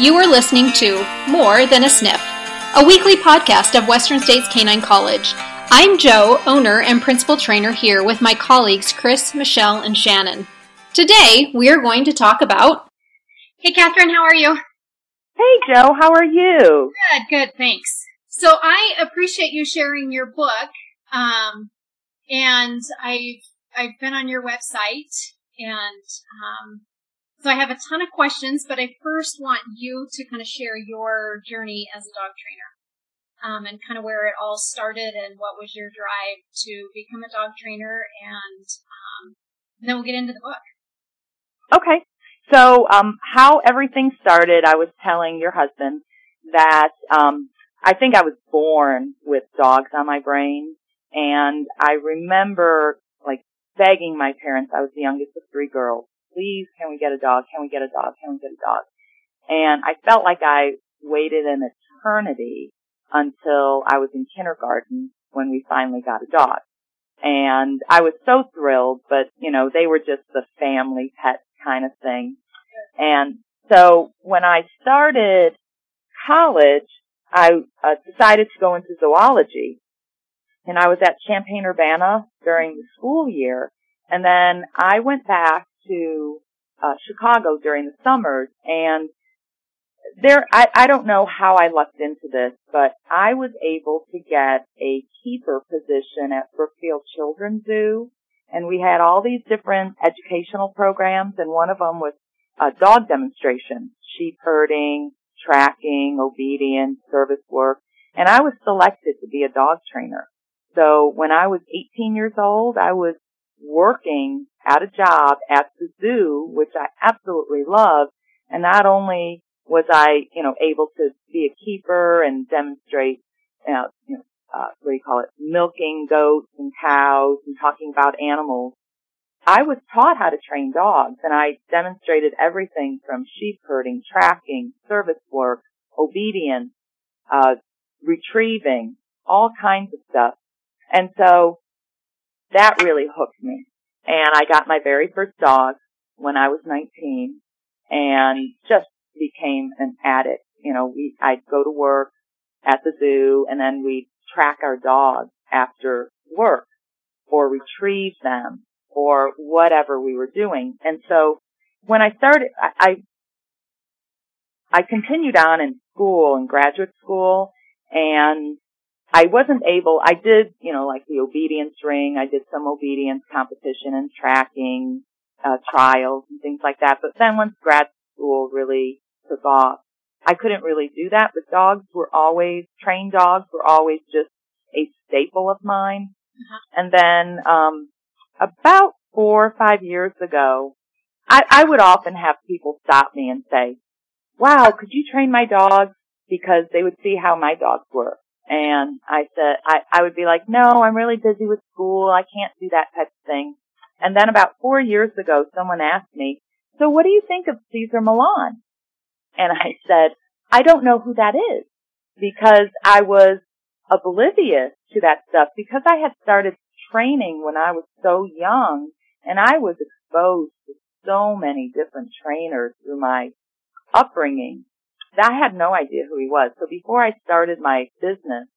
You are listening to More Than a Sniff, a weekly podcast of Western States Canine College. I'm Joe, owner and principal trainer here with my colleagues Chris, Michelle, and Shannon. Today, we are going to talk about. Hey, Kathryn, how are you? Hey, Joe, how are you? Good, good, thanks. So I appreciate you sharing your book, um, and I've I've been on your website, and um, so I have a ton of questions. But I first want you to kind of share your journey as a dog trainer, um, and kind of where it all started, and what was your drive to become a dog trainer, and um, then we'll get into the book. Okay. So, um, how everything started, I was telling your husband that, um, I think I was born with dogs on my brain. And I remember like begging my parents, I was the youngest of three girls, please can we get a dog? Can we get a dog? Can we get a dog? And I felt like I waited an eternity until I was in kindergarten when we finally got a dog. And I was so thrilled, but you know, they were just the family pet kind of thing. And so when I started college, I uh, decided to go into zoology. And I was at Champaign-Urbana during the school year. And then I went back to uh, Chicago during the summers and there, I, I don't know how I lucked into this, but I was able to get a keeper position at Brookfield Children's Zoo. And we had all these different educational programs and one of them was a dog demonstration, sheep herding, tracking, obedience, service work, and I was selected to be a dog trainer. So when I was 18 years old, I was working at a job at the zoo, which I absolutely love, and not only was I, you know, able to be a keeper and demonstrate, you know, you know uh, what do you call it, milking goats and cows and talking about animals. I was taught how to train dogs and I demonstrated everything from sheep herding, tracking, service work, obedience, uh, retrieving, all kinds of stuff. And so that really hooked me. And I got my very first dog when I was 19 and just became an addict. You know, we, I'd go to work at the zoo and then we'd track our dogs after work or retrieve them or whatever we were doing. And so when I started, I, I, I continued on in school and graduate school and I wasn't able, I did, you know, like the obedience ring, I did some obedience competition and tracking, uh, trials and things like that. But then once grad school really took off, I couldn't really do that, but dogs were always, trained dogs were always just a staple of mine. Uh-huh. And then, um, about four or five years ago, I, I would often have people stop me and say, wow, could you train my dogs? Because they would see how my dogs were. And I said, I, I would be like, no, I'm really busy with school. I can't do that type of thing. And then about four years ago, someone asked me, so what do you think of Cesar Millan? And I said, I don't know who that is because I was oblivious to that stuff because I had started training when I was so young and I was exposed to so many different trainers through my upbringing. I had no idea who he was. So before I started my business,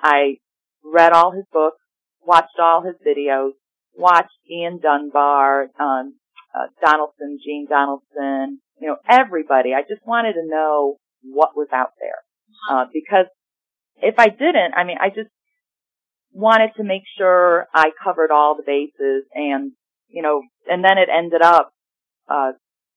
I read all his books, watched all his videos, watched Ian Dunbar, um, uh, Donaldson, Jean Donaldson, you know, everybody. I just wanted to know what was out there. Uh, because if I didn't, I mean, I just wanted to make sure I covered all the bases and, you know, and then it ended up, uh,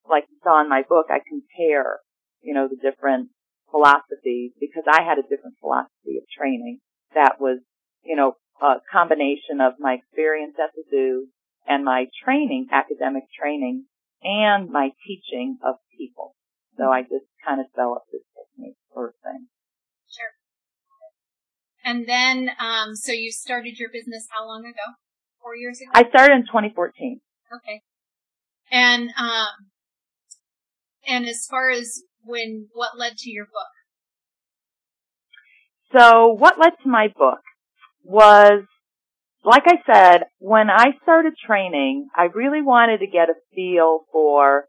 like you saw in my book, I compare, you know, the different philosophies because I had a different philosophy of training that was, you know, a combination of my experience at the zoo and my training, academic training, and my teaching of people. So I just kind of developed this technique sort of thing. Sure. And then, um, so you started your business how long ago? Four years ago? I started in 2014. Okay. And, um, and as far as when, what led to your book? So what led to my book was like I said, when I started training, I really wanted to get a feel for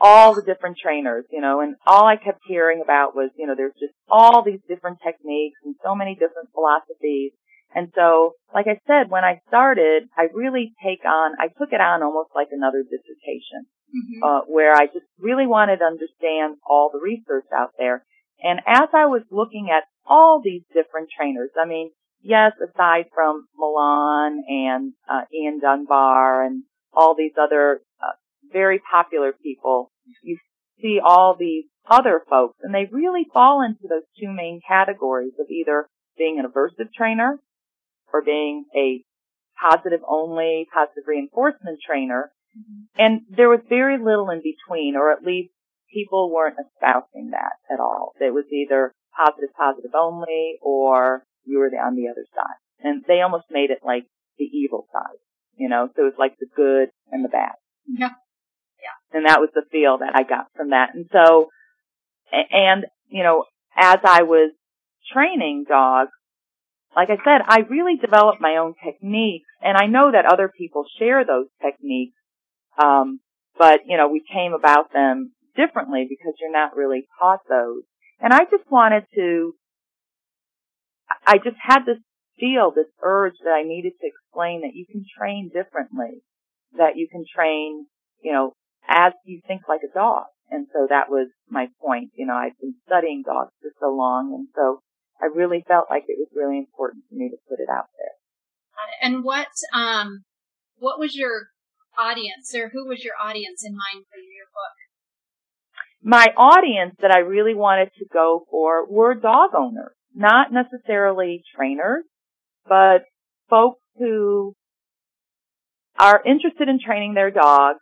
all the different trainers, you know, and all I kept hearing about was, you know, there's just all these different techniques and so many different philosophies. And so, like I said, when I started, I really take on, I took it on almost like another dissertation, mm-hmm. uh, where I just really wanted to understand all the research out there. And as I was looking at all these different trainers, I mean, yes, aside from Millan and uh, Ian Dunbar and all these other uh, very popular people, you see all these other folks, and they really fall into those two main categories of either being an aversive trainer or being a positive only, positive reinforcement trainer. Mm-hmm. And there was very little in between, or at least people weren't espousing that at all. It was either positive, positive only, or you were on the other side. And they almost made it like the evil side, you know, so it was like the good and the bad. Yeah. Yeah. And that was the feel that I got from that. And so, and, you know, as I was training dogs, like I said, I really developed my own techniques and I know that other people share those techniques. Um, but, you know, we came about them differently because you're not really taught those. And I just wanted to, I just had this feel, this urge that I needed to explain that you can train differently, that you can train, you know, as you think like a dog. And so that was my point. You know, I've been studying dogs for so long and so I really felt like it was really important for me to put it out there. And what, um, what was your audience or who was your audience in mind for your book? My audience that I really wanted to go for were dog owners, not necessarily trainers, but folks who are interested in training their dogs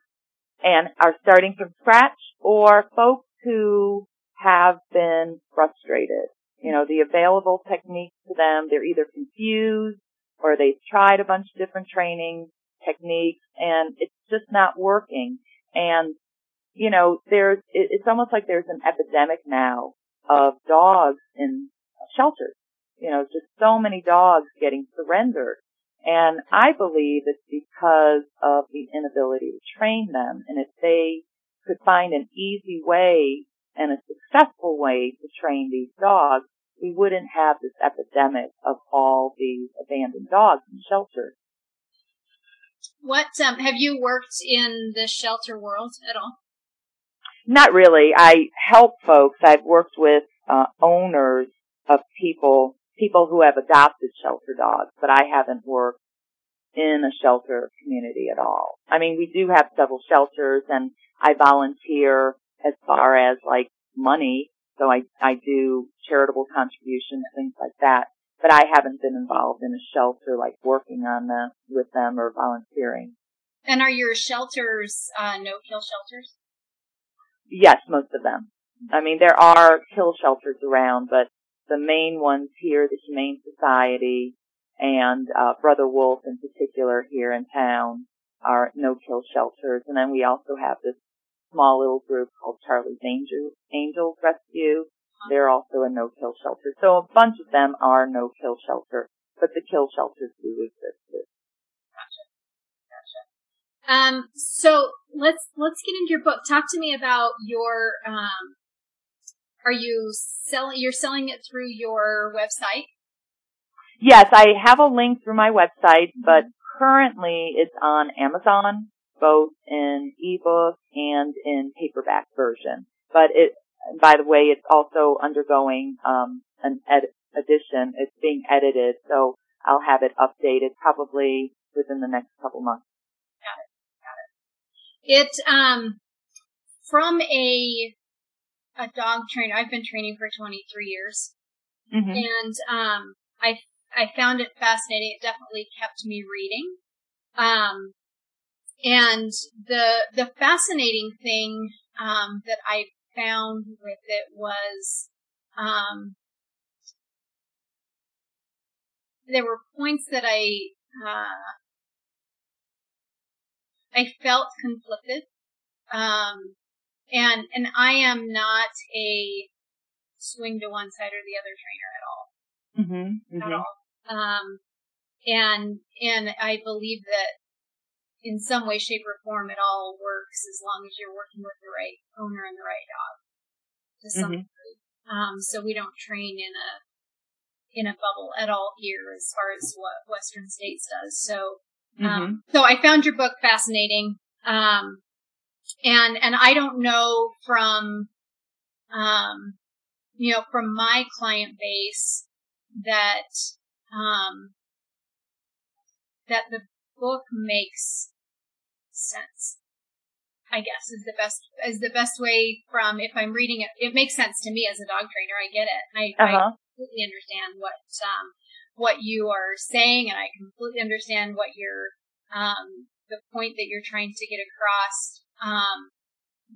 and are starting from scratch or folks who have been frustrated you know, the available techniques to them, they're either confused or they've tried a bunch of different training techniques and it's just not working. And, you know, there's, it's almost like there's an epidemic now of dogs in shelters. You know, just so many dogs getting surrendered. And I believe it's because of the inability to train them. And if they could find an easy way and a successful way to train these dogs, we wouldn't have this epidemic of all these abandoned dogs in shelters. What um, have you worked in the shelter world at all? Not really. I help folks. I've worked with uh, owners of people, people who have adopted shelter dogs, but I haven't worked in a shelter community at all. I mean, we do have several shelters and I volunteer as far as like money. So I, I do charitable contributions, things like that. But I haven't been involved in a shelter, like working on them with them or volunteering. And are your shelters uh, no-kill shelters? Yes, most of them. I mean, there are kill shelters around, but the main ones here, the Humane Society and uh, Brother Wolf in particular here in town, are no-kill shelters. And then we also have this small little group called Charlie's Angel, Angels Rescue. They're also a no-kill shelter. So a bunch of them are no-kill shelter, but the kill shelters do exist too. Gotcha. Gotcha. Um, so let's, let's get into your book. Talk to me about your, um, are you selling, you're selling it through your website? Yes, I have a link through my website, but currently it's on Amazon both in ebook and in paperback version. But it, by the way, it's also undergoing um, an ed- edition. It's being edited, so I'll have it updated probably within the next couple months. Got it. Got it. It um from a a dog trainer. I've been training for 23 years, mm-hmm. and um I I found it fascinating. It definitely kept me reading. Um, and the the fascinating thing um, that I found with it was um, there were points that I uh, I felt conflicted, um, and and I am not a swing to one side or the other trainer at all, mm-hmm, mm-hmm. at all. Um, and and I believe that in some way, shape, or form it all works as long as you're working with the right owner and the right dog to some Mhm. degree. Um, so we don't train in a in a bubble at all here as far as what Western States does. So um, so I found your book fascinating. Um, and, and I don't know from, um, you know, from my client base that, um, that the book makes sense. I guess is the best, is the best way from if I'm reading it. It makes sense to me as a dog trainer. I get it. I, I Uh-huh. completely understand what, um, what you are saying and I completely understand what you're, um, the point that you're trying to get across. Um,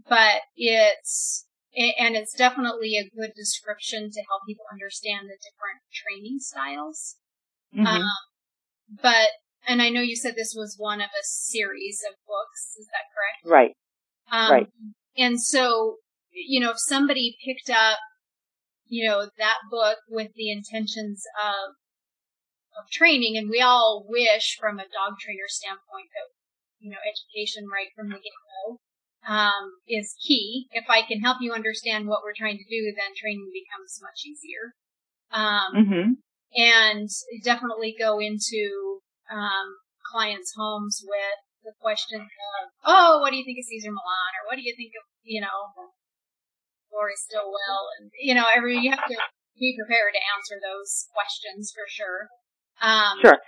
but it's, a- and it's definitely a good description to help people understand the different training styles. Mhm. Um, but, and I know you said this was one of a series of books. Is that correct? right. Um, Right. And so, you know, if somebody picked up, you know, that book with the intentions of, of training, and we all wish from a dog trainer standpoint that, you know, education right from the get-go, um, is key. If I can help you understand what we're trying to do, then training becomes much easier. Um, Mhm. and definitely go into um, clients' homes with the question of, oh, what do you think of Cesar Millan, or what do you think of, you know, Lori Stilwell, and you know, every you have to be prepared to answer those questions for sure. Um, Sure.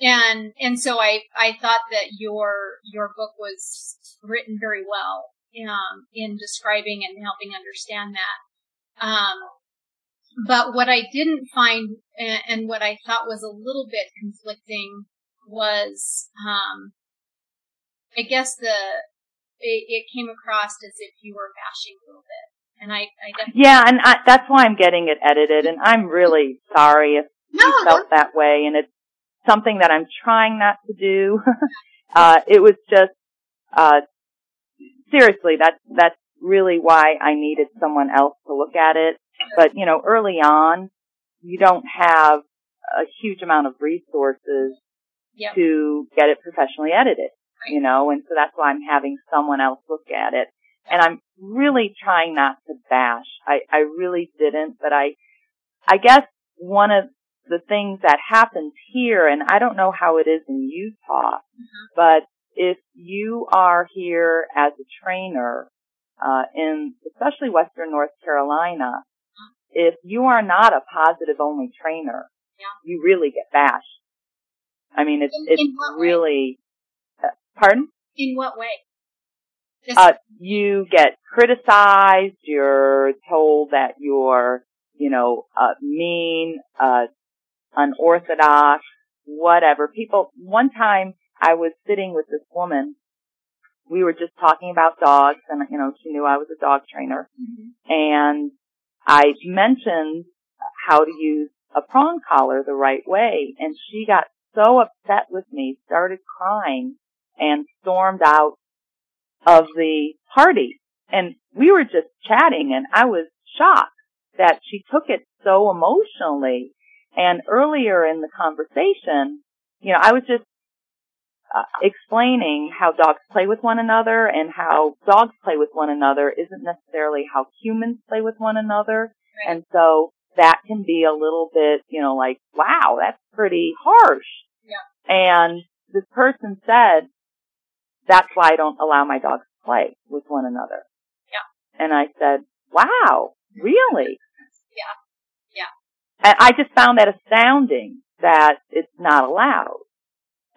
And and so I I thought that your your book was written very well um, in describing and helping understand that. Um, but what I didn't find and, and what I thought was a little bit conflicting was, um, I guess the it, it came across as if you were bashing a little bit, and I I definitely Yeah, and I, that's why I'm getting it edited, and I'm really sorry if no you felt that way, and it's something that I'm trying not to do. uh, it was just, uh, seriously, that's, that's really why I needed someone else to look at it. But, you know, early on, you don't have a huge amount of resources Yep. to get it professionally edited, you know, and so that's why I'm having someone else look at it. And I'm really trying not to bash. I, I really didn't, but I, I guess one of the things that happens here, and I don't know how it is in Utah, but if you are here as a trainer, uh, in especially Western North Carolina, if you are not a positive only trainer, Yeah. you really get bashed. I mean, it's, In- it's in really, uh, pardon? in what way? Uh, you get criticized, you're told that you're, you know, uh, mean, uh, unorthodox, whatever. People, one time I was sitting with this woman, we were just talking about dogs and, you know, she knew I was a dog trainer Mhm. and I mentioned how to use a prong collar the right way and she got so upset with me, started crying and stormed out of the party. And we were just chatting and I was shocked that she took it so emotionally. And earlier in the conversation, you know, I was just uh, explaining how dogs play with one another and how dogs play with one another isn't necessarily how humans play with one another. Right. And so that can be a little bit, you know, like, wow, that's pretty harsh. Yeah. And this person said, that's why I don't allow my dogs to play with one another. Yeah. And I said, wow, really? Yeah. Yeah. And I just found that astounding that it's not allowed.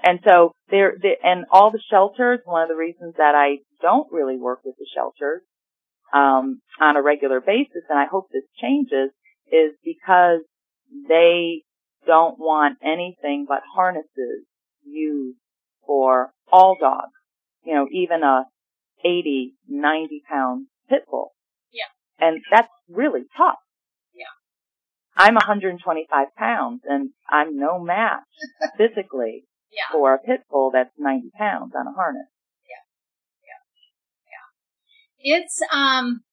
And so there, there, and all the shelters, one of the reasons that I don't really work with the shelters, um, on a regular basis, and I hope this changes, is because they don't want anything but harnesses used for all dogs. You know, even a 80, 90 pound pit bull. Yeah. And that's really tough. Yeah. I'm 125 pounds and I'm no match physically Yeah. for a pit bull that's 90 pounds on a harness. Yeah. Yeah. Yeah. It's um.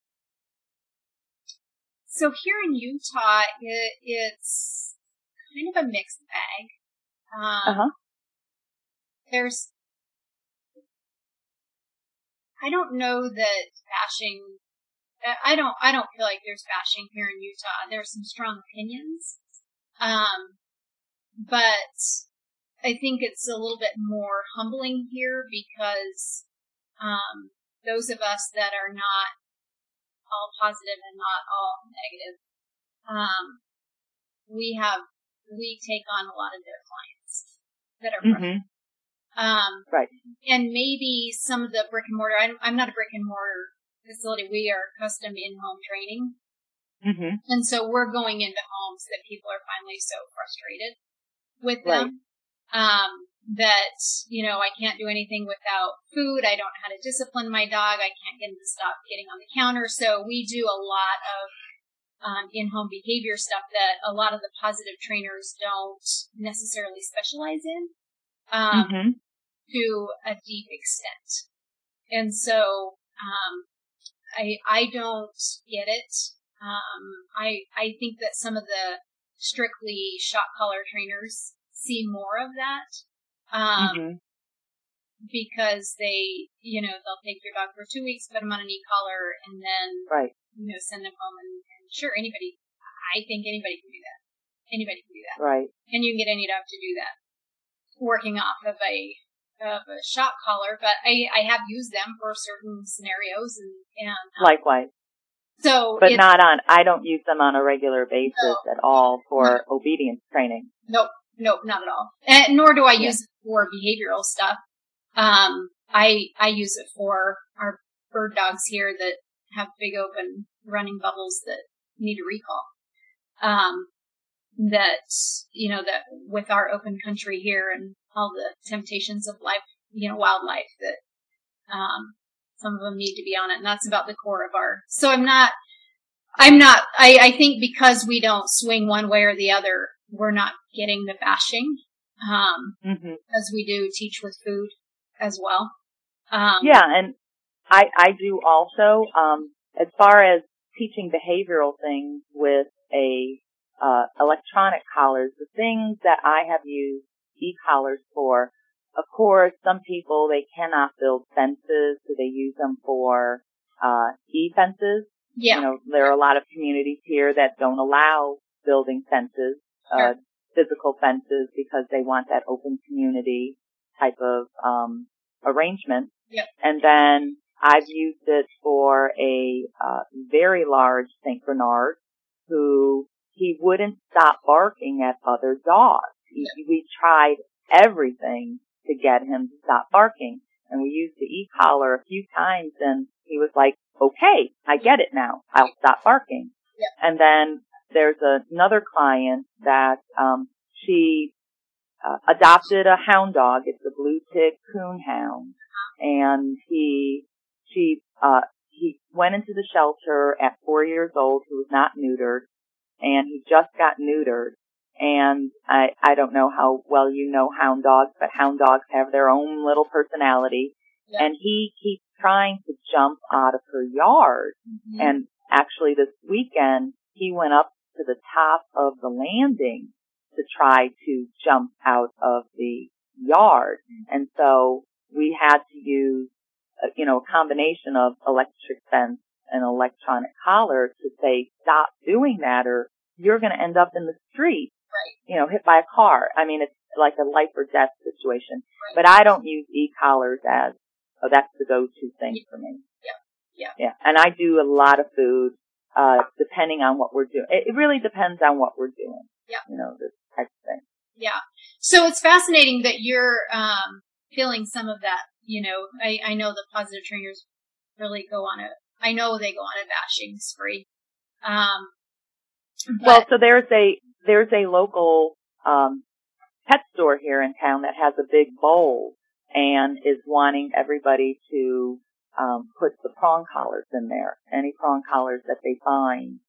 So here in Utah, it, it's kind of a mixed bag. Um, Uh huh. There's I don't know that bashing. I don't. I don't feel like there's bashing here in Utah. There's some strong opinions, um, but I think it's a little bit more humbling here because um, those of us that are not all positive and not all negative, um, we have we take on a lot of their clients that are mm-hmm. um, right, and maybe some of the brick and mortar. I'm, I'm not a brick and mortar facility. We are custom in home training, mm-hmm. and so we're going into homes that people are finally so frustrated with them. Right. Um, that, you know, I can't do anything without food. I don't know how to discipline my dog. I can't get him to stop getting on the counter. So we do a lot of um, in-home behavior stuff that a lot of the positive trainers don't necessarily specialize in um, mm-hmm. to a deep extent. And so um, I I don't get it. Um, I I think that some of the strictly shock collar trainers see more of that um, mm-hmm. because they, you know, they'll take your dog for two weeks, put him on an e-collar, and then, right. you know, send him home. And, and sure, anybody, I think anybody can do that. Anybody can do that. Right. And you can get any dog to do that, working off of a of a shock collar. But I I have used them for certain scenarios, and and um, likewise. So, but not on. I don't use them on a regular basis no, at all for no. obedience training. Nope, nope, not at all. And nor do I yeah. use it for behavioral stuff. Um, I I use it for our bird dogs here that have big open running bubbles that need a recall. Um, that you know that with our open country here and all the temptations of life, you know, wildlife that um, some of them need to be on it, and that's about the core of our. So I'm not. I'm not. I, I think because we don't swing one way or the other, we're not getting the bashing um, mm-hmm. as we do teach with food as well. Um, yeah, and I I do also um, as far as teaching behavioral things with a uh, electronic collars, the things that I have used e-collars for. Of course, some people they cannot build fences, so they use them for uh, e-fences. Yeah. You know, there are a lot of communities here that don't allow building fences. Uh, sure. Physical fences because they want that open community type of um, arrangement. Yep. And then I've used it for a uh, very large Saint Bernard who he wouldn't stop barking at other dogs. He. We tried everything to get him to stop barking. And we used the e-collar a few times and he was like, okay, I get it now. I'll stop barking. Yep. And then there's another client that um, she uh, adopted a hound dog. It's a blue tick coon hound, and he she uh, he went into the shelter at four years old. He was not neutered, and he just got neutered. And I I don't know how well you know hound dogs, but hound dogs have their own little personality. Yeah. And he keeps trying to jump out of her yard. Mm-hmm. And actually this weekend he went up to the top of the landing to try to jump out of the yard. And so we had to use, a, uh, you know, a combination of electric fence and electronic collar to say, stop doing that or you're going to end up in the street, right. you know, hit by a car. I mean, it's like a life or death situation. Right. But I don't use e-collars as, oh, that's the go-to thing yeah. for me. Yeah. Yeah. Yeah. And I do a lot of food uh, depending on what we're doing. It, it really depends on what we're doing. Yeah. You know, this type of thing. Yeah. So it's fascinating that you're, um, feeling some of that. You know, I, I know the positive trainers really go on a, I know they go on a bashing spree. Um, well, so there's a, there's a local, um, pet store here in town that has a big bowl and is wanting everybody to um, put the prong collars in there. Any prong collars that they find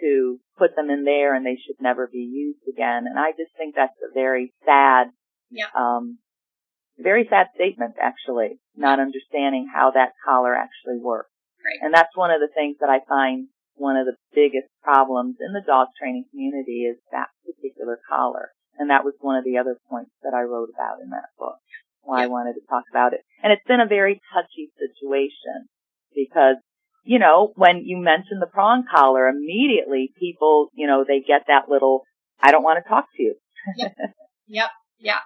to put them in there and they should never be used again. And I just think that's a very sad, yeah. um, very sad statement actually, not understanding how that collar actually works. Right. And that's one of the things that I find one of the biggest problems in the dog training community is that particular collar. And that was one of the other points that I wrote about in that book. why yep. I wanted to talk about it. And it's been a very touchy situation because, you know, when you mention the prong collar, immediately people, you know, they get that little, I don't want to talk to you. yep. Yep. Yeah.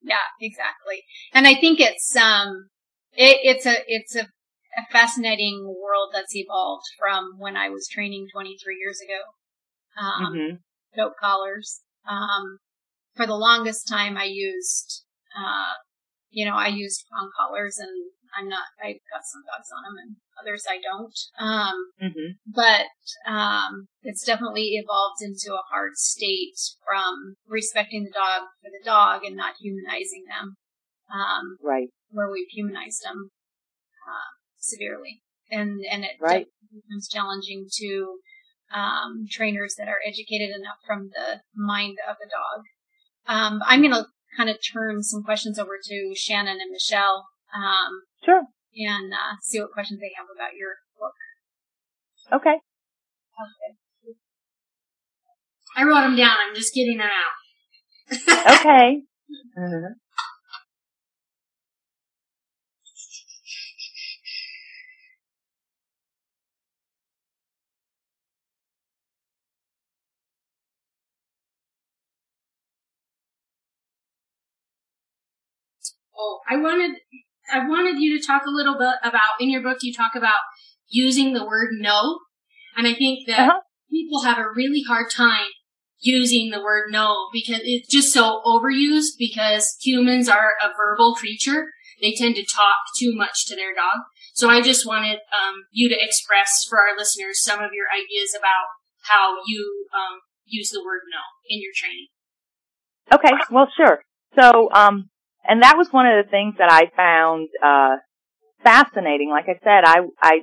Yeah, exactly. And I think it's, um, it, it's a, it's a, a fascinating world that's evolved from when I was training 23 years ago. Um, mm-hmm. dope collars. Um, for the longest time I used, uh, you know, I used prong collars and I'm not, I've got some dogs on them and others I don't. Um, mm-hmm. but, um, it's definitely evolved into a hard state from respecting the dog for the dog and not humanizing them. Um, right. Where we've humanized them, uh, severely. And, and it right. becomes challenging to, um, trainers that are educated enough from the mind of the dog. Um, I'm going to kind of turn some questions over to Shannon and Michelle. Um, sure. And uh, see what questions they have about your book. Okay. Okay. I wrote them down. I'm just getting them out. okay. Mm-hmm. Oh, I wanted I wanted you to talk a little bit about in your book. You talk about using the word no, and I think that uh-huh. people have a really hard time using the word no because it's just so overused. Because humans are a verbal creature; they tend to talk too much to their dog. So I just wanted um, you to express for our listeners some of your ideas about how you um, use the word no in your training. Okay, well, sure. So, um, and that was one of the things that I found uh, fascinating. Like I said, I I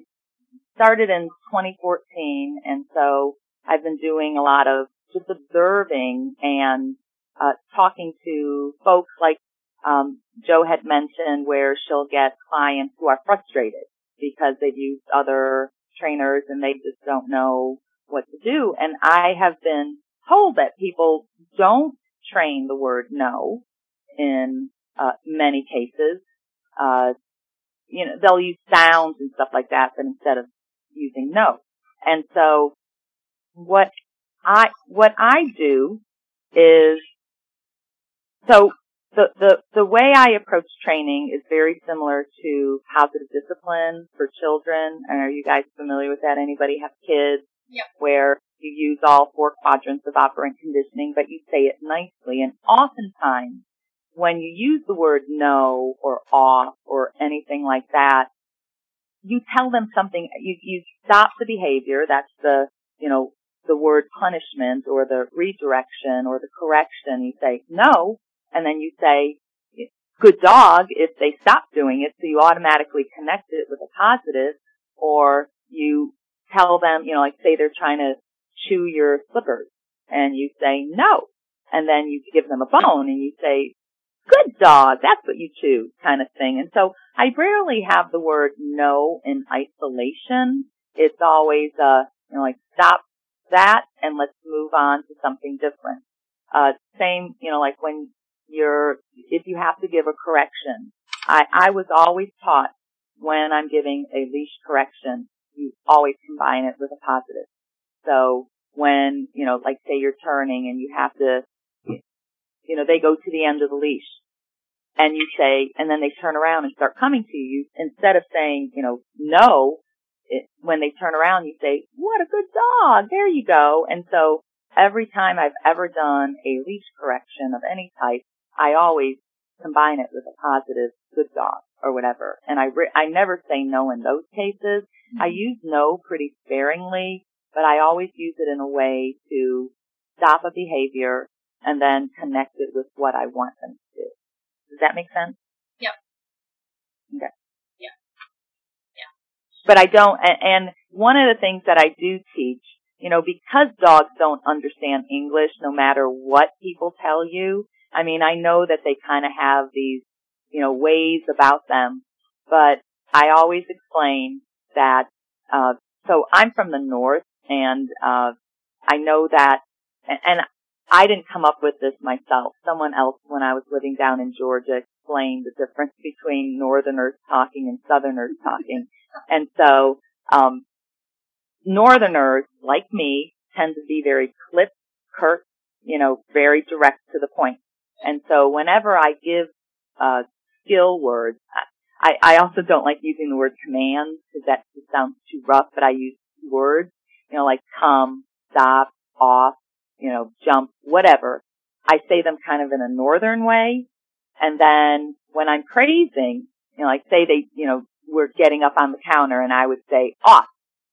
started in 2014, and so I've been doing a lot of just observing and uh, talking to folks like um, Joe had mentioned, where she'll get clients who are frustrated because they've used other trainers and they just don't know what to do. And I have been told that people don't train the word no in uh, many cases. Uh, you know, they'll use sounds and stuff like that, but instead of using no. And so what I, what I do is, so the, the, the way I approach training is very similar to positive discipline for children. And are you guys familiar with that? Anybody have kids? Yep. Where you use all four quadrants of operant conditioning, but you say it nicely. And oftentimes when you use the word no or off or anything like that, you tell them something, you, you stop the behavior, that's the, you know, the word punishment or the redirection or the correction. You say no, and then you say, good dog if they stop doing it, so you automatically connect it with a positive, or you tell them, you know, like say they're trying to chew your slippers, and you say no, and then you give them a bone, and you say, good dog, that's what you choose kind of thing. And so I rarely have the word no in isolation. It's always, uh, you know, like stop that and let's move on to something different. Uh, same, you know, like when you're, if you have to give a correction, I, I was always taught when I'm giving a leash correction, you always combine it with a positive. So when, you know, like say you're turning and you have to you know, they go to the end of the leash and you say, and then they turn around and start coming to you instead of saying, you know, no, it, when they turn around, you say, what a good dog. There you go. And so every time I've ever done a leash correction of any type, I always combine it with a positive good dog or whatever. And I, re- I never say no in those cases. Mm-hmm. I use no pretty sparingly, but I always use it in a way to stop a behavior and then connect it with what I want them to do. Does that make sense? Yep. Okay. Yeah. Yeah. But I don't, and one of the things that I do teach, you know, because dogs don't understand English no matter what people tell you, I mean, I know that they kind of have these, you know, ways about them, but I always explain that, uh, so I'm from the north and, uh, I know that, and I didn't come up with this myself. Someone else, when I was living down in Georgia, explained the difference between Northerners talking and Southerners talking. And so, um, Northerners, like me, tend to be very clip, curt, you know, very direct to the point. And so whenever I give, uh, skill words, I, I also don't like using the word command because that just sounds too rough, but I use words, you know, like come, stop, off, you know, jump, whatever. I say them kind of in a northern way. And then when I'm praising, you know, like say they, you know, we're getting up on the counter and I would say off.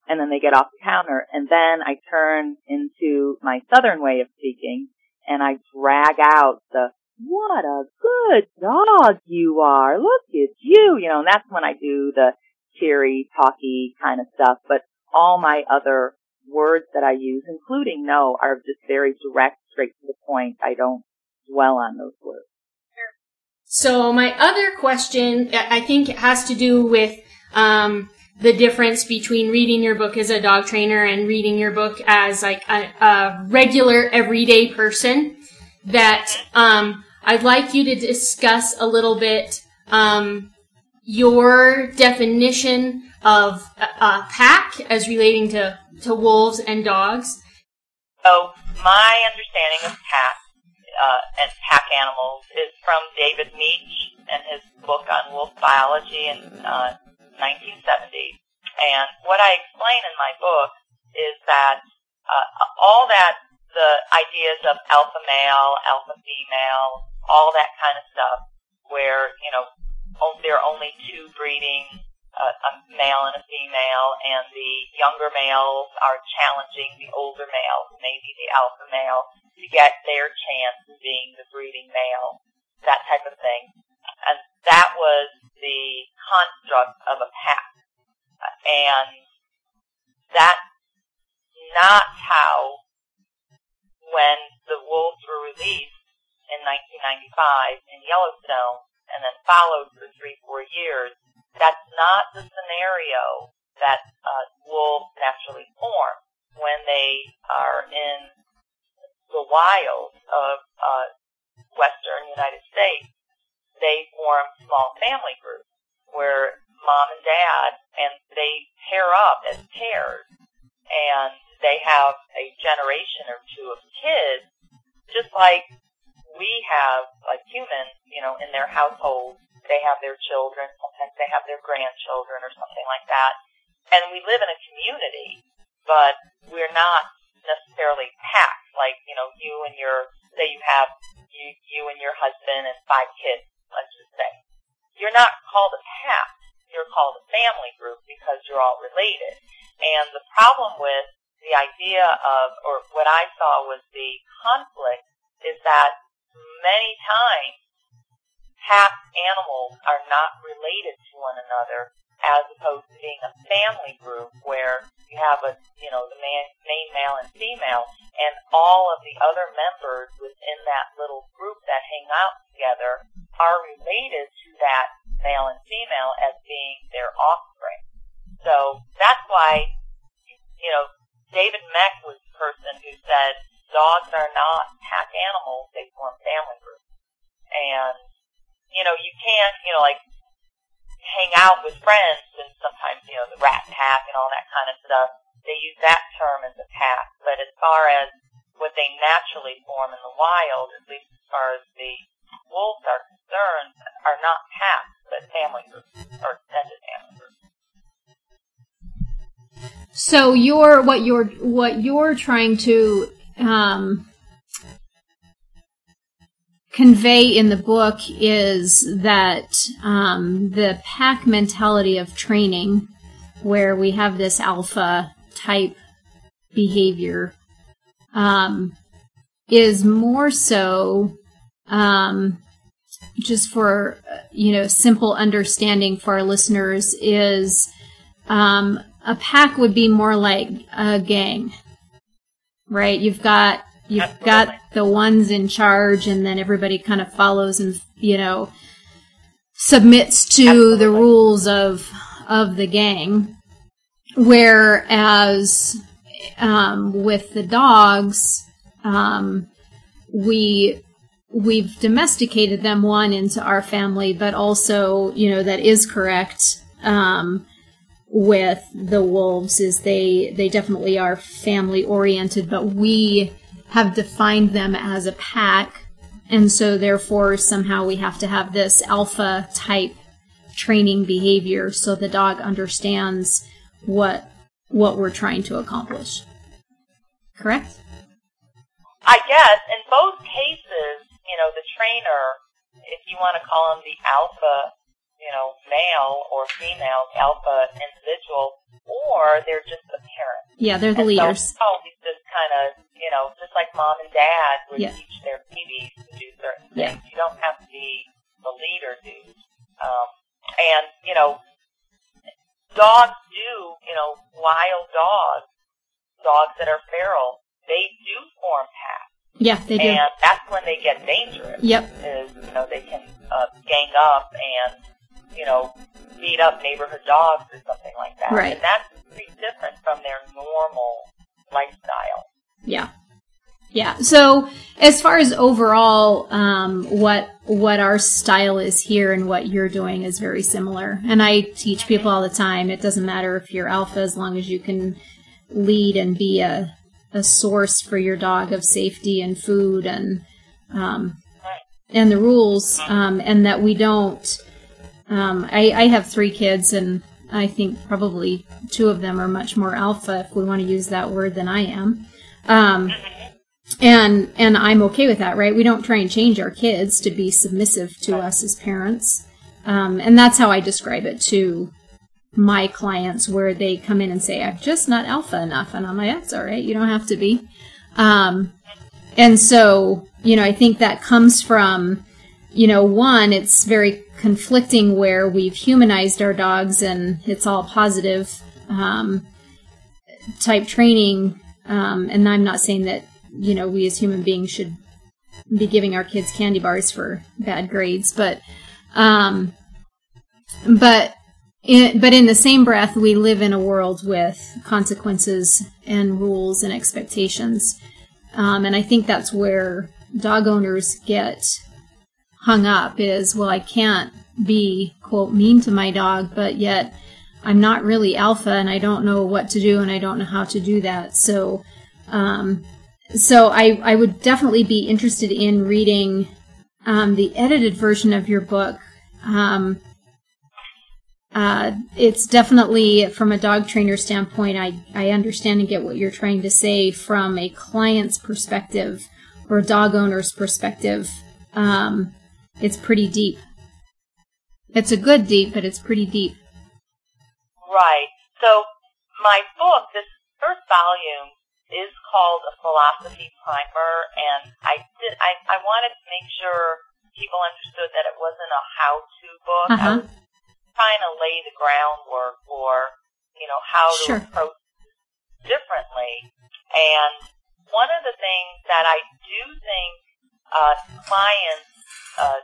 And then they get off the counter and then I turn into my southern way of speaking and I drag out the what a good dog you are. Look at you. You know, and that's when I do the cheery, talky kind of stuff. But all my other words that I use, including no, are just very direct, straight to the point. I don't dwell on those words. So my other question, I think, it has to do with um, the difference between reading your book as a dog trainer and reading your book as like a, a regular, everyday person. That um, I'd like you to discuss a little bit um, your definition of a, pack as relating to, to wolves and dogs. So my understanding of pack uh, and pack animals is from David Mech and his book on wolf biology in uh, 1970. And what I explain in my book is that uh, all that the ideas of alpha male, alpha female, all that kind of stuff, where you know there are only two breeding, uh, a male and a female, and the younger males are challenging the older male, maybe the alpha male, to get their chance of being the breeding male, that type of thing. And that was the construct of a pack. And that's not how, when the wolves were released, in 1995 in Yellowstone and then followed for three, four years, that's not the scenario that uh, wolves naturally form when they are in the wild of uh, western United States. They form small family groups where mom and dad and they pair up as pairs and they have a generation or two of kids just like we have, like humans, you know, in their households, they have their children, sometimes they have their grandchildren or something like that. And we live in a community, but we're not necessarily packed, like, you know, you and your, say you have, you, you and your husband and five kids, let's just say. You're not called a pack, you're called a family group because you're all related. And the problem with the idea of, or what I saw was the conflict is that many times pack animals are not related to one another as opposed to being a family group where you have a, you know, the man, main male and female and all of the other members within that little group that hang out together are related to that male and female as being their offspring. So that's why, you know, David Mech was the person who said dogs are not pack animals, they form family groups. And, you know, you can't, you know, like, hang out with friends and sometimes, you know, the rat pack and all that kind of stuff. They use that term as a pack. But as far as what they naturally form in the wild, at least as far as the wolves are concerned, are not packs, but family groups or extended family groups. So you're what you're what you're trying to um, convey in the book is that um, the pack mentality of training, where we have this alpha type behavior, um, is more so um, just for you know simple understanding for our listeners is um, a pack would be more like a gang right? You've got you've Absolutely. got the ones in charge, and then everybody kind of follows and you know submits to Absolutely. the rules of of the gang. Whereas um, with the dogs, um, we we've domesticated them one into our family, but also, you know, that is correct. Um, with the wolves is they they definitely are family oriented, but we have defined them as a pack, and so therefore somehow we have to have this alpha type training behavior so the dog understands what what we're trying to accomplish. Correct? I guess in both cases, you know, the trainer, if you want to call him the alpha you know, male or female alpha individual, or they're just a parent. Yeah, they're the and leaders. So always just like mom and dad would yeah. teach their babies to do certain things. You don't have to be the leader, dude. Um, and, you know, dogs do, you know, wild dogs, dogs that are feral, they do form packs. Yeah, they do. And that's when they get dangerous. Yep. Is, you know, they can uh, gang up and you know, beat up neighborhood dogs or something like that. Right. And that's Yeah. So as far as overall, um, what what our style is here and what you're doing is very similar. And I teach people all the time. It doesn't matter if you're alpha as long as you can lead and be a a source for your dog of safety and food and um, and the rules, um, and that we don't um, I, I have three kids, and I think probably two of them are much more alpha, if we want to use that word, than I am. Um, and and I'm okay with that, right? We don't try and change our kids to be submissive to us as parents, um, and that's how I describe it to my clients, where they come in and say, "I'm just not alpha enough," and I'm like, "That's all right. You don't have to be." Um, and so, you know, I think that comes from, you know, one, it's very conflicting where we've humanized our dogs and it's all positive um, type training. Um, and I'm not saying that you know we as human beings should be giving our kids candy bars for bad grades, but um, but in, but in the same breath, we live in a world with consequences and rules and expectations, um, and I think that's where dog owners get hung up is, well, I can't be, quote, mean to my dog, but yet I'm not really alpha and I don't know what to do and I don't know how to do that. So, um, so I, I would definitely be interested in reading um, the edited version of your book. Um, uh, it's definitely from a dog trainer standpoint. I, I understand and get what you're trying to say from a client's perspective or a dog owner's perspective. Um, it's pretty deep. It's a good deep, but it's pretty deep. Right. So my book, this first volume, is called a philosophy primer, and I did I, I wanted to make sure people understood that it wasn't a how-to book. Uh-huh. I was trying to lay the groundwork for you know how to sure. approach differently. And one of the things that I do think uh, clients uh,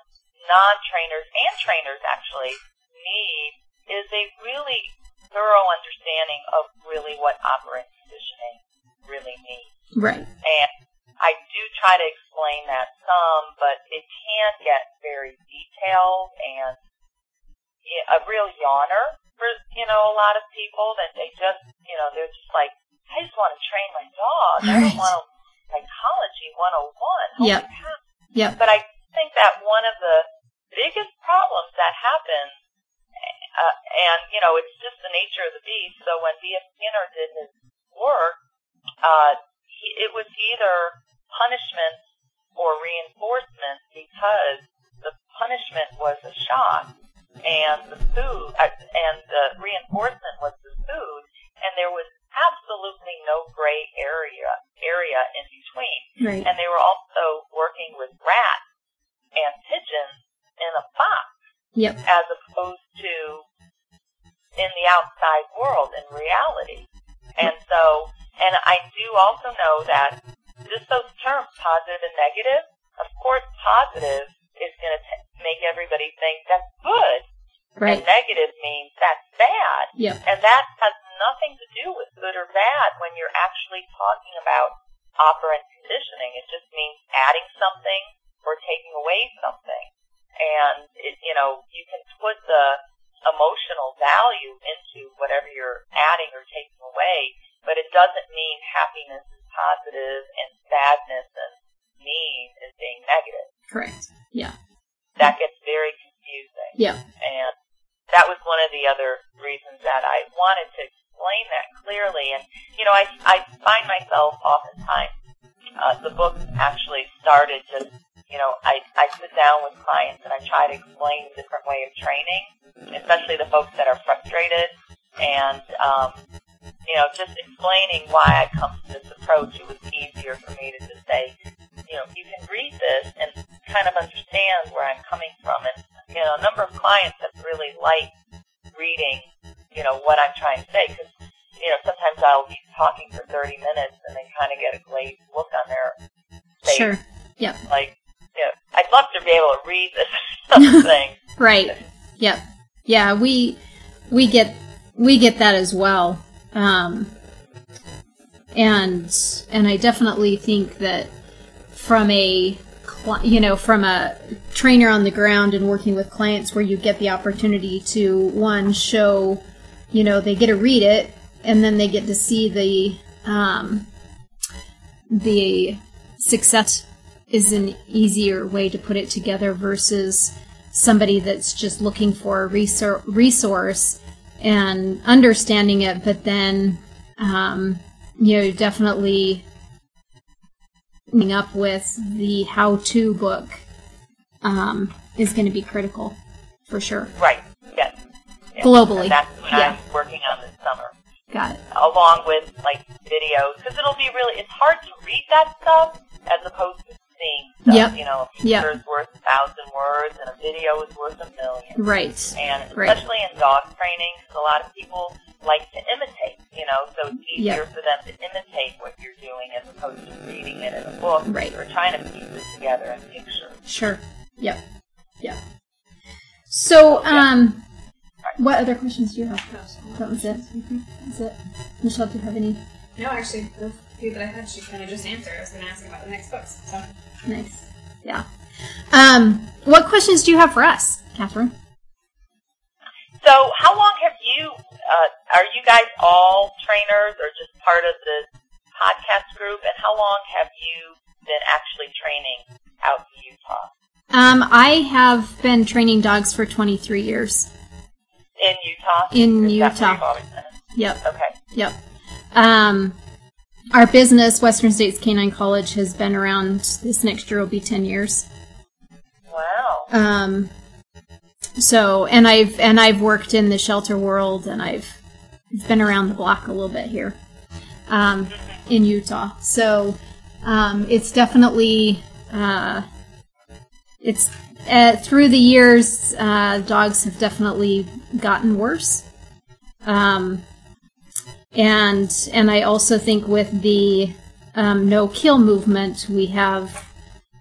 non-trainers and trainers actually need is a really thorough understanding of really what operant conditioning really means. Right. And I do try to explain that some, but it can get very detailed and a real yawner for, you know, a lot of people that they just, you know, they're just like, I just want to train my dog. Right. I don't want to psychology 101. Yep. Yep. But I think that one of the biggest problems that happen, uh, and you know, it's just the nature of the beast. So when B.F. Skinner did his work, uh, he, it was either punishment or reinforcement because the punishment was a shock, and the food, uh, and the reinforcement was the food, and there was absolutely no gray area area in between. Right. And they were also working with rats and pigeons in a box. Yep. As opposed to in the outside world in reality. And so, and I do also know that just those terms, positive and negative, of course, positive is going to make everybody think that's good. Right. And negative means that's bad. Yep. And that has nothing to do with good or bad when you're actually talking about operant conditioning. It just means adding something or taking away something. and it, you know you can put the emotional value into whatever you're adding or taking away, but it doesn't mean happiness is positive and sadness and mean is being negative. Correct. Yeah. That gets very confusing. Yeah. And that was one of the other reasons that I wanted to explain that clearly. And, you know, I, I find myself oftentimes, uh, the book actually started just, you know, I, I sit down with clients and I try to explain a different way of training, especially the folks that are frustrated. And, um, you know, just explaining why I come to this approach, it was easier for me to just say, you know, you can read this and kind of understand where I'm coming from. And, you know, a number of clients have really liked reading, you know, what I'm trying to say because, you know, sometimes I'll be talking for 30 minutes and they kind of get a glazed look on their face. Sure. Yep. Like, be able to read this thing. right. Yep. Yeah, we we get we get that as well. Um, and and I definitely think that from a you know from a trainer on the ground and working with clients where you get the opportunity to one show you know they get to read it and then they get to see the um, the success is an easier way to put it together versus somebody that's just looking for a resource and understanding it, but then, um, you know, definitely coming up with the how-to book um, is going to be critical for sure. Right. Yes. yes. Globally. And that's what yeah. I'm working on this summer. Got it. Along with like videos, because it'll be really. It's hard to read that stuff as opposed to seeing stuff. Yep. You know, a yep. picture is worth a thousand words, and a video is worth a million. Right. And right. especially in dog training, because a lot of people like to imitate. You know, so it's easier yep. for them to imitate what you're doing as opposed to reading it in a book right. or trying to piece it together in pictures. Sure. Sure. Yep. Yep. So, um. What other questions do you have? That was it. That's it. Michelle, do you have any? No, actually, the few that I had, she kind of just answered. I was going to ask about the next books. So nice. Yeah. Um, what questions do you have for us, Kathryn? So, how long have you? Uh, are you guys all trainers, or just part of the podcast group? And how long have you been actually training out in Utah? Um, I have been training dogs for 23 years. In Utah? In Is Utah. Yep. Okay. Yep. Um, our business, Western States Canine College, has been around. This next year will be 10 years. Wow. Um, so, and I've and I've worked in the shelter world, and I've been around the block a little bit here, um, in Utah. So, um, it's definitely uh, it's uh, through the years, uh, dogs have definitely gotten worse. Um, and and I also think with the um, no kill movement, we have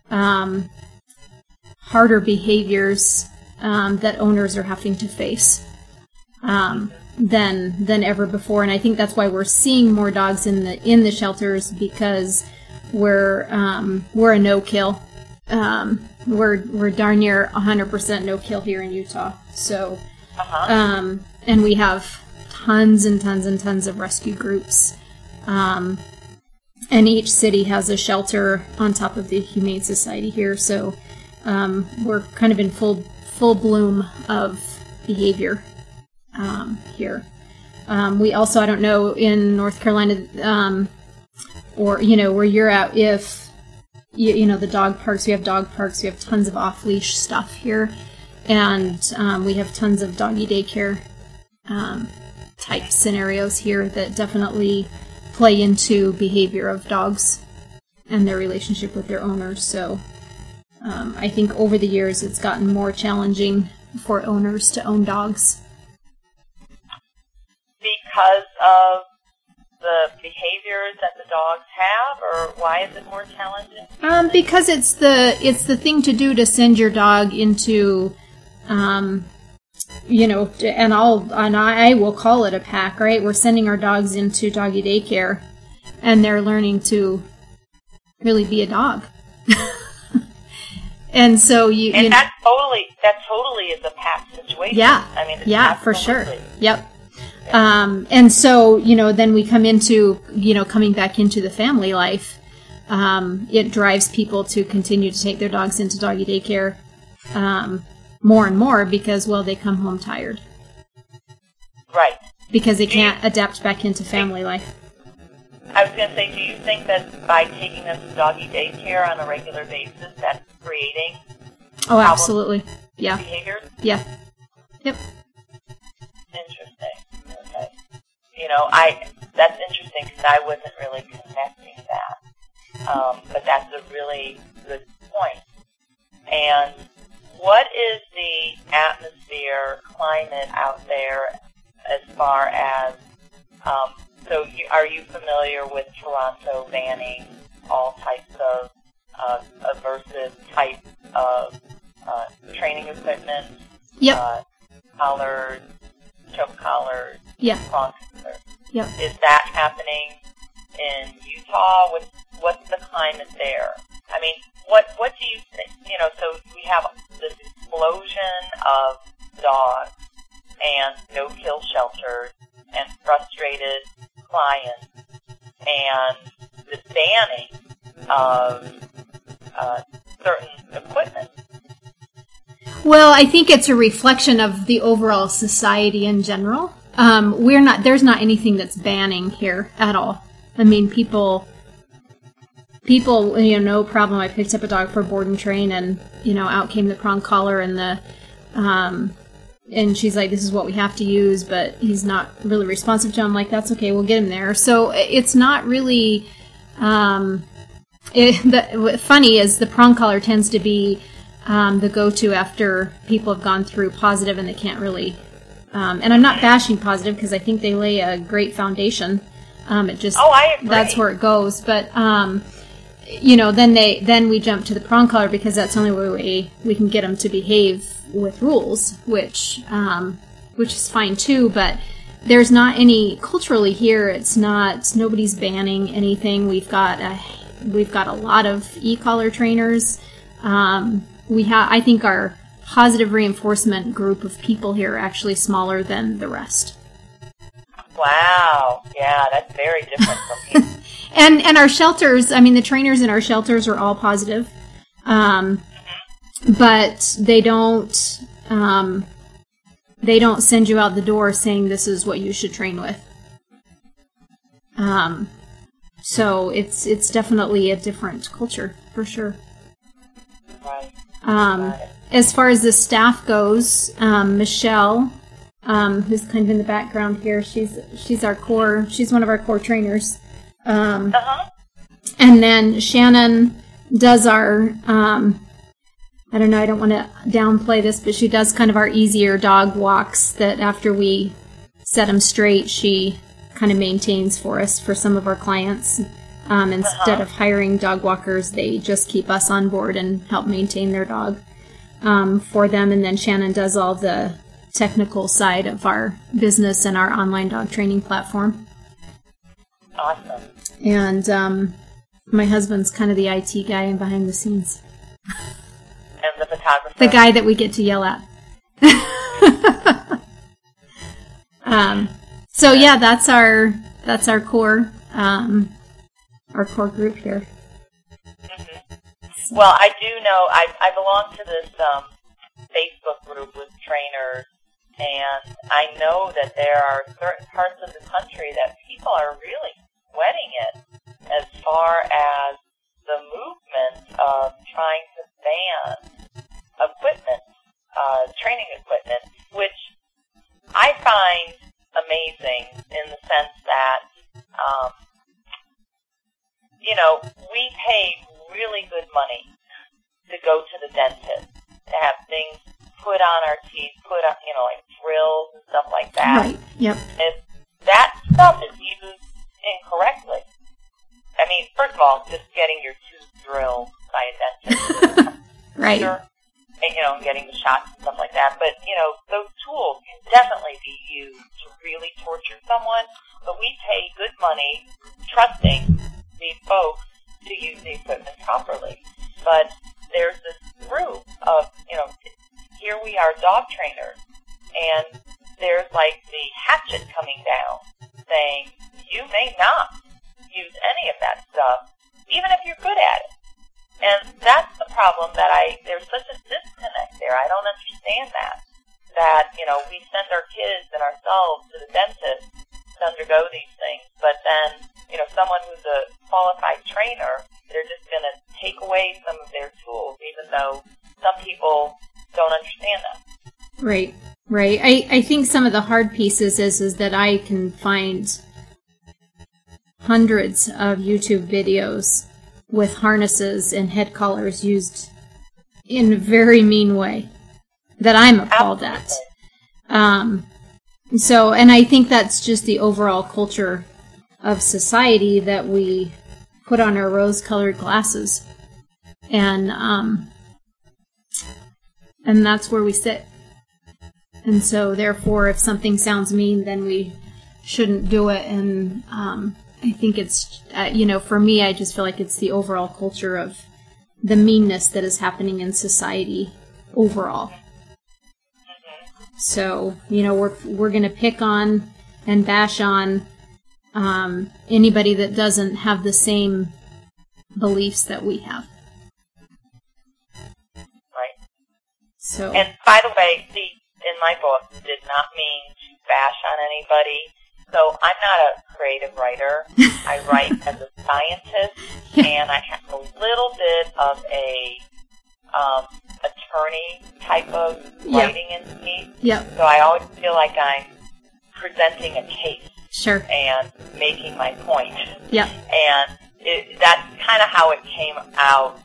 um, harder behaviors um, that owners are having to face um, than than ever before. And I think that's why we're seeing more dogs in the in the shelters because we're um, we're a no kill. Um, we're we're darn near 100% no kill here in Utah. So, uh-huh. um, and we have tons and tons and tons of rescue groups. Um, and each city has a shelter on top of the Humane Society here. So, um, we're kind of in full full bloom of behavior um, here. Um, we also, I don't know, in North Carolina, um, or you know, where you're at, if you, you, know the dog parks, we have dog parks, we have tons of off leash stuff here, and um, we have tons of doggy daycare type scenarios here that definitely play into behavior of dogs and their relationship with their owners. So um, I think over the years it's gotten more challenging for owners to own dogs. Because of the behaviors that the dogs have, or why is it more challenging? Um, because it's the it's the thing to do to send your dog into, um, you know, and I'll and I will call it a pack, right? We're sending our dogs into doggy daycare, and they're learning to really be a dog. and so you, And you that totally, that totally is a pack situation. Yeah. I mean, it's yeah, for sure. Yep. Um, and so, you know, then we come into, you know, coming back into the family life. Um, it drives people to continue to take their dogs into doggy daycare um, more and more because, well, they come home tired Right. because they can't adapt back into family life. I was going to say, do you think that by taking them to doggy daycare on a regular basis, that's creating Oh, absolutely. Yeah. behaviors? Yeah. Yep. Interesting. Okay. You know, I that's interesting because I wasn't really connecting that. Um, but that's a really good point. And what is the atmosphere, climate out there as far as um, so you, are you familiar with Toronto banning all types of uh, aversive type of uh, training equipment, Yep. uh, collars, choke collars, Yeah. prong collars? Yep. Is that happening in Utah? What's what's the climate there? I mean, what what do you think? You know, so we have this explosion of dogs and no kill shelters and frustrated clients and the banning of uh, certain equipment. Well, I think it's a reflection of the overall society in general. Um, we're not. There's not anything that's banning here at all. I mean, people, people, you know, no problem. I picked up a dog for board and train, and you know, out came the prong collar and the, um, and she's like, "This is what we have to use," but he's not really responsive to. Him. I'm like, "That's okay. We'll get him there." So it's not really. Um, it, the, funny is the prong collar tends to be um, the go-to after people have gone through positive and they can't really. Um, and I'm not bashing positive because I think they lay a great foundation. Um, it just Oh, I agree. that's where it goes. But um, you know, then they then we jump to the prong collar because that's the only way we, we can get them to behave with rules, which um, which is fine too. But there's not any culturally here. It's not nobody's banning anything. We've got a we've got a lot of e-collar trainers. Um, we have I think our positive reinforcement group of people here are actually smaller than the rest. Wow, yeah, that's very different from here. and and our shelters i mean the trainers in our shelters are all positive um, but they don't um, they don't send you out the door saying this is what you should train with um, so it's it's definitely a different culture for sure um, as far as the staff goes, um, Michelle, um, who's kind of in the background here, she's she's our core. She's one of our core trainers. Um, Uh huh. and then Shannon does our. Um, I don't know. I don't want to downplay this, but she does kind of our easier dog walks. That after we set them straight, she kind of maintains for us for some of our clients. Um, instead of hiring dog walkers, they just keep us on board and help maintain their dog um, for them. And then Shannon does all the technical side of our business and our online dog training platform. Awesome. And um, my husband's kind of the IT guy and behind the scenes, And the photographer. the guy that we get to yell at. um, so yeah, that's our that's our core um, our core group here. Well, I do know I I belong to this um, Facebook group with trainers, and I know that there are certain parts of the country that people are really sweating it as far as the movement of trying to ban equipment, uh, training equipment, which I find amazing in the sense that um, you know, we pay really good money to go to the dentist, to have things put on our teeth, put on, you know, like drills and stuff like that. Right. Yep. If all, just getting your tooth drilled by a dentist, Right. sure, and, you know, getting the shots and stuff like that. But, you know, those tools can definitely be used to really torture someone. But we pay good money trusting these folks to use the equipment properly. But there's this group of, you know, here we are dog trainers, I, I think some of the hard pieces is is that I can find hundreds of YouTube videos with harnesses and head collars used in a very mean way that I'm appalled at. Um, so, and I think that's just the overall culture of society that we put on our rose-colored glasses, and um, and that's where we sit. And so, therefore, if something sounds mean, then we shouldn't do it. And um, I think it's, uh, you know, for me, I just feel like it's the overall culture of the meanness that is happening in society overall. So, you know, we're we're going to pick on and bash on um, anybody that doesn't have the same beliefs that we have. Right. So, And by the way, see, in my book, did not mean to bash on anybody. So I'm not a creative writer. I write as a scientist, and I have a little bit of a um, attorney type of Yeah. writing in me. yep, So I always feel like I'm presenting a case sure, and making my point. yep, And it, that's kind of how it came out.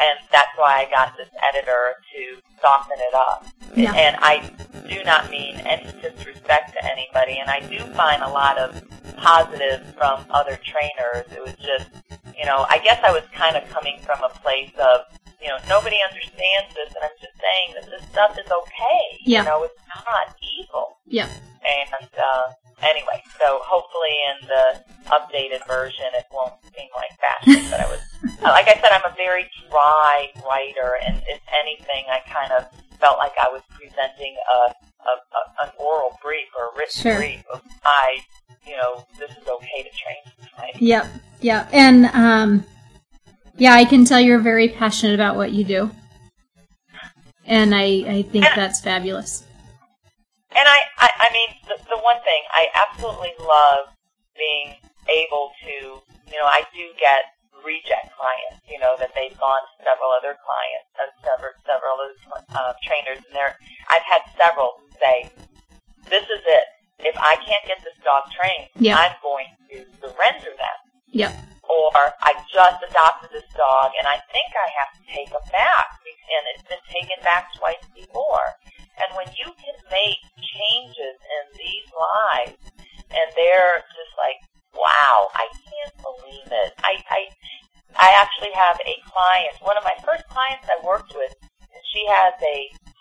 And that's why I got this editor to soften it up. Yeah. And I do not mean any disrespect to anybody. And I do find a lot of positives from other trainers. It was just, you know, I guess I was kind of coming from a place of, you know, nobody understands this. And I'm just saying that this stuff is okay. Yeah. You know, it's not evil. yep, And uh, anyway, so hopefully in the updated version it won't seem like bashing. but I was, like I said, I'm a very dry writer, and if anything, I kind of felt like I was presenting a, a, a an oral brief or a written Sure. brief of I, you know, this is okay to train. Right? yep, yep. And um, yeah, I can tell you're very passionate about what you do, and I I think that's fabulous. And I, I, I mean, the, the one thing I absolutely love being able to, you know, I do get reject clients, you know, that they've gone to several other clients, uh, several, several other uh, trainers, and they're, I've had several say, this is it. If I can't get this dog trained, Yeah. I'm going to surrender them. Yep, Or I just adopted this dog and I think I have to take him back and it's been taken back twice before. And when you can make changes in these lives and they're just like, wow, I can't believe it. I, I, I actually have a client, one of my first clients I worked with, and she has a,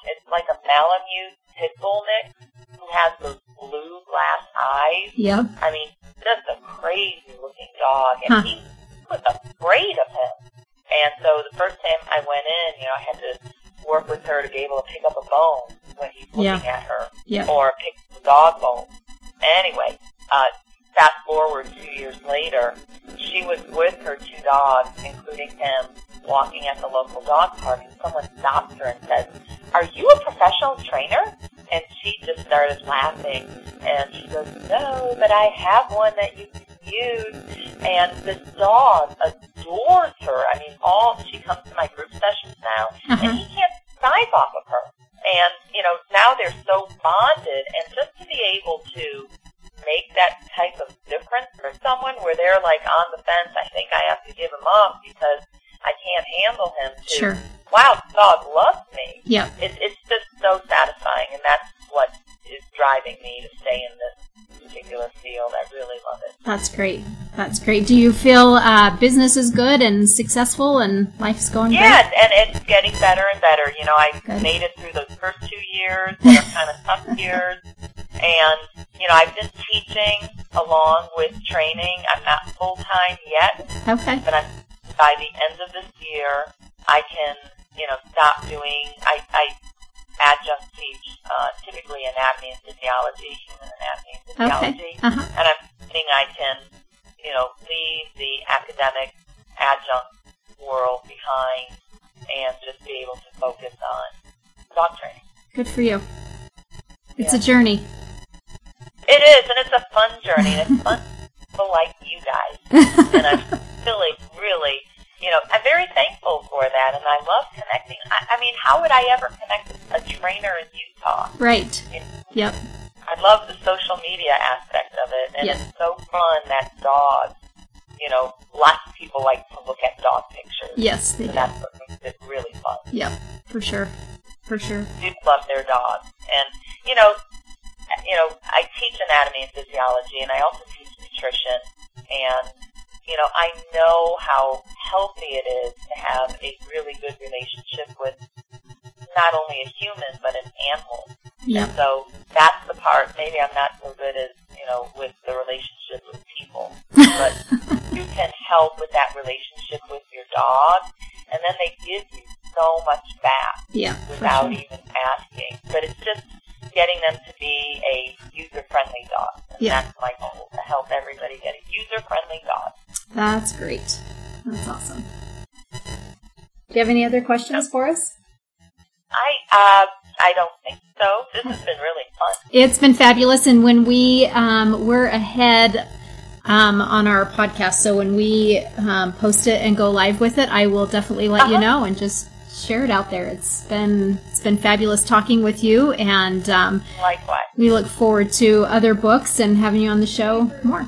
it's like a Malamute pit bull mix who has those blue glass eyes. yep, I mean, just a crazy looking dog, and Huh. he was afraid of him. And so the first time I went in, you know, I had to work with her to be able to pick up a bone when he's looking at her, yep, or pick the dog bone. Anyway, uh, fast forward two years later, she was with her two dogs, including him, walking at the local dog park, and someone stopped her and said, "Are you a professional trainer?" And she just started laughing, and she goes, "No, but I have one that you can use." And this dog adores her. I mean, all she comes to my group sessions now, Uh-huh. and he can't dive off of her. And you know, now they're so bonded, and just to be able to make that type of difference for someone where they're like on the fence, I think I have to give him up because I can't handle him. To, sure, Wow, the dog loves me. yep. It, it's just so satisfying, and that's what is driving me to stay in this particular field. I really love it. That's great. That's great. Do you feel uh, business is good and successful and life's going Yeah, and it's getting better and better. You know, I Good. made it through those first two years are kind of tough years. And, you know, I've been teaching along with training. I'm not full time yet. Okay. but I'm, by the end of this year, I can you know, stop doing, I, I adjunct teach, uh, typically anatomy and physiology, human anatomy and physiology. Okay. Uh-huh. And I'm thinking I can, you know, leave the academic adjunct world behind and just be able to focus on dog training. Good for you. It's Yeah. a journey. It is, and it's a fun journey, and it's fun for people like you guys. And I'm really, really, you know, I'm very thankful for that, and I love connecting. I, I mean, how would I ever connect with a trainer in Utah? right. You know, Yep. I love the social media aspect of it, and Yeah. it's so fun that dogs, you know, lots of people like to look at dog pictures. Yes, they And do. that's what makes it really fun. Yep. For sure. For sure. do love their dogs. And, you know, you know, I teach anatomy and physiology and I also teach nutrition and, you know, I know how healthy it is to have a really good relationship with not only a human but an animal. Yep. And so that's the part maybe I'm not so good as, you know, with the relationship with people. But you can help with that relationship with your dog and then they give you so much back Yeah. Without sure. even asking. But it's just getting them to be a user-friendly dog. And Yeah. That's my goal, to help everybody get a user-friendly dog. That's great. That's awesome. Do you have any other questions for us? I, uh, I don't think so. This has been really fun. It's been fabulous, and when we um, we're ahead um, on our podcast, so when we um, post it and go live with it, I will definitely let you Uh-huh. know and just share it out there. It's been it's been fabulous talking with you, and um, Likewise. we look forward to other books and having you on the show more.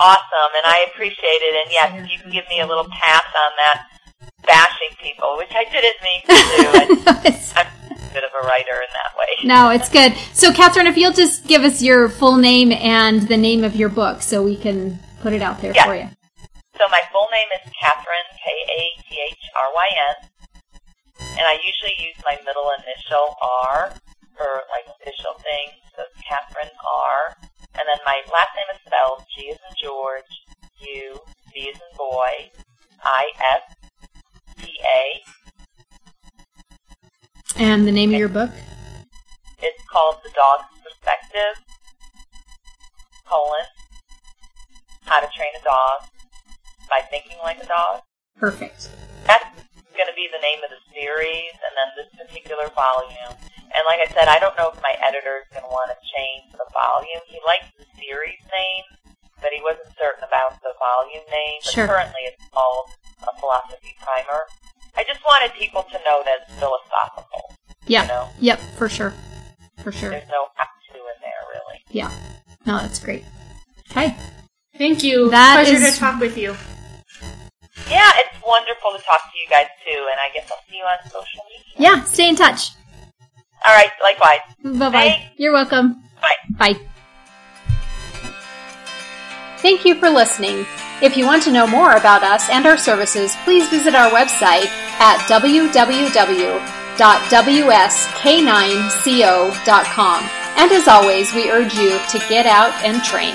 Awesome, and I appreciate it. And yes, you can give me a little pass on that bashing people, which I didn't mean to do. It's- I'm a bit of a writer in that way. no, it's good. So, Kathryn, if you'll just give us your full name and the name of your book, so we can put it out there Yes. for you. So my full name is Kathryn, K-A-T-H-R-Y-N, and I usually use my middle initial R for like official things, so Kathryn R. And then my last name is spelled G as in George, U, B as in boy, I, S, T, A. And the name of your book. It's called The Dog's Perspective, colon, How to Train a Dog by Thinking Like a Dog. Perfect. that's going to be the name of the series and then this particular volume. And like I said, I don't know if my editor is going to want to change the volume. He likes the series name, but he wasn't certain about the volume name. But Sure. currently it's called a philosophy primer. I just wanted people to know that it's philosophical. Yeah. You know, Yep, for sure. For sure. there's no have to in there really. Yeah. No, that's great. Okay. Thank you. That Pleasure is- to talk with you. Yeah, it's wonderful to talk to you guys too, and I guess I'll see you on social media. Yeah, stay in touch. All right, likewise. Bye bye. You're welcome. Bye. Bye. Thank you for listening. If you want to know more about us and our services, please visit our website at www.wsk9co.com. And as always, we urge you to get out and train.